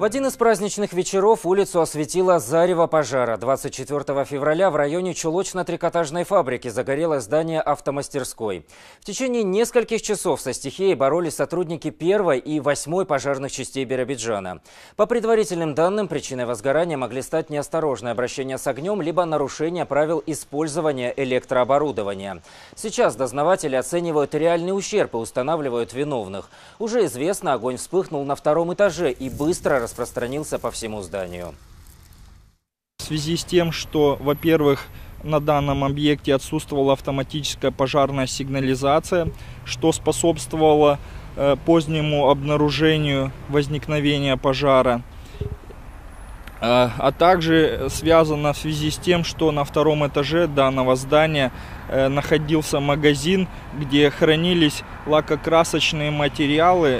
В один из праздничных вечеров улицу осветила зарево пожара. 24 февраля в районе чулочно-трикотажной фабрики загорелось здание автомастерской. В течение нескольких часов со стихией боролись сотрудники первой и восьмой пожарных частей Биробиджана. По предварительным данным, причиной возгорания могли стать неосторожное обращение с огнем либо нарушение правил использования электрооборудования. Сейчас дознаватели оценивают реальный ущерб и устанавливают виновных. Уже известно, огонь вспыхнул на втором этаже и быстро распространился по всему зданию. В связи с тем, что, во-первых, на данном объекте отсутствовала автоматическая пожарная сигнализация, что способствовало э, позднему обнаружению возникновения пожара. А, а также связано в связи с тем, что на втором этаже данного здания э, находился магазин, где хранились лакокрасочные материалы